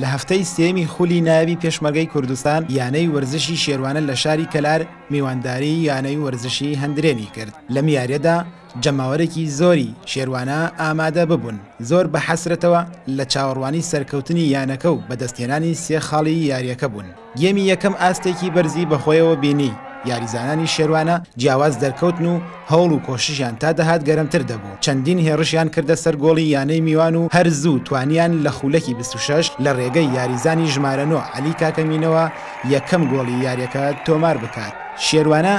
لە هەفتەی سێیەمی خولی نایابی پێشمەرگەی کوردستان یانەی وەرزشی شێروانە لە شاری کەلار میوانداری یانەی وەرزشی هەندرێنی کرد لەم یاریەدا جەماوەرێکی زۆری شێروانە ئامادە ببوون زۆر بە حەسرەتەوە لە چاوەڕوانی سەرکەوتنی یانەکە و بەدەستهێنانی سێ خاڵی یاریەکە بوون. گێمی یەکەم ئاستێکی بەرزی بەخۆیەوە بینی، یاریزانانی شێروانە جیاواز دەرکەوتن و هەوڵ و کۆششیان تا دەهات گەرمتر دەبوو، چەندین هێڕشیان کردە سەر گۆڵی یانەی میوان و هەر زوو توانیان لە خولەکی بیست و شەش لە رێگەی یاریزانی ژمارە نۆ عەلی کاکەمینەوە یەکەم گۆڵی یاریەکە تۆمار بکات. شێروانە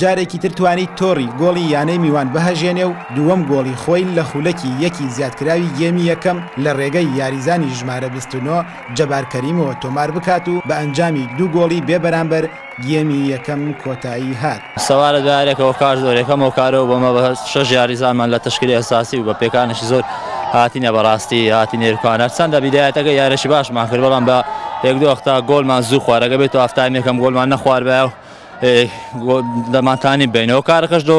جارێکی تر توانی تۆڕی گۆڵی یانەی میوان بهەژێنێ و دووەم گۆڵی خۆی لە خولەکی یەکی زیادکراوی گێمی یەکەم لە رێگەی یاریزانی ژمارە بیست و نۆ جەبار کەریمەوە تۆمار بکات و بە ئەنجامی دوو گۆڵی بێ بەرامبەر گێمی یەکەم کۆتایی هات. سوارە دوای یاریەکە هۆکار زۆر یەکەم هۆکارەوە بۆ مە بە شەش یاریزانمان لە تەشکیلی ئەساسی و بە پێکانێکی زۆر هاتینە بەڕاستی هاتی نێرکان هەرچەند لە بیدایەتەکە یارێکی باشمان کرد بەڵام بە یەک دو ئەختا گۆلمان زوو خوارد ئەگەر بێت و هافتایم یەکەم گۆلمان نەخوارد بایە و دەمانتانی بینەوە کارەکەش لۆ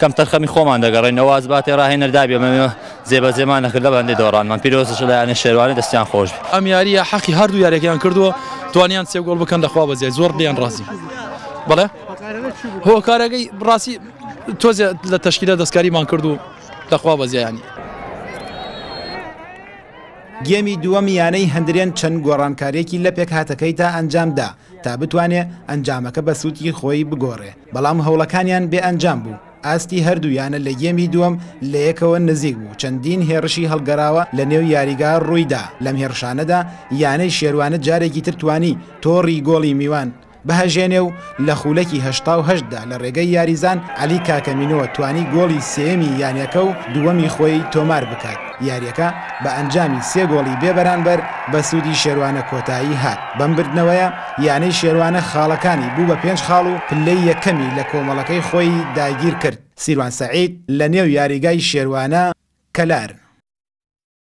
کەمتەرخەمی خۆمان دەگەڕێین، نەواز باتێ راهێنەر دابێ بە ئێمە، جێبەجێمان نەکرد، لەبەندەی دۆڕانمان پیرۆزە لە یانەی شێروانی، دەستیان خۆشبی. ئەم یاریە حەقی هەردوو یاریەکەیان کردووە توانیان سێ گۆڵ بکەن لەخوا بەزیای زۆر لێیان ڕازی بەڵێ هۆکارەکەی ڕاستی تۆزێ لە تەشکیلە دەستکاریمان کرد و لەخوا بەزیانی. گێمی دووەم یانەی هەندرێن چەند گۆڕانکاریەکی لە پێکهاتەکەیدا ئەنجامدا، تا بتوانێ ئەنجامەکە بە سوودی خۆی بگۆڕێ، بەڵام هەوڵەکانیان بێ ئەنجام بوو، ئاستی هەردوو یانە لە گێمی دووەم لە یەکەوە نزیک بوو، چەندین هێڕشی هەڵگەڕاوە لە نێو یاریگا ڕووی دا، لەم هێڕشانەدا یانەی شێروانە جارێکی تر توانی تۆڕی گۆڵی میوان بهەژێنێ و لە خولەکی هەشتا و هەشت دا لە ڕێگەی یاریزان عەلی کاکەمینەوە توانی گۆڵی سێیەمی یانەکە و دووەمی خۆی تۆمار بکات. یارییەکە بە ئەنجامی سێ گۆڵی بێ بەرانبەر بە سوودی شێروانە کۆتایی هات، بەم بردنەوەیە یانەی شێروانە خاڵەکانی بوو بە پێنج خاڵ و پلەی یەکەمی لە کۆمەڵەکەی خۆی داگیرکرد، سیروان سەعید لەنێو یاریگای شێروانە کەلار.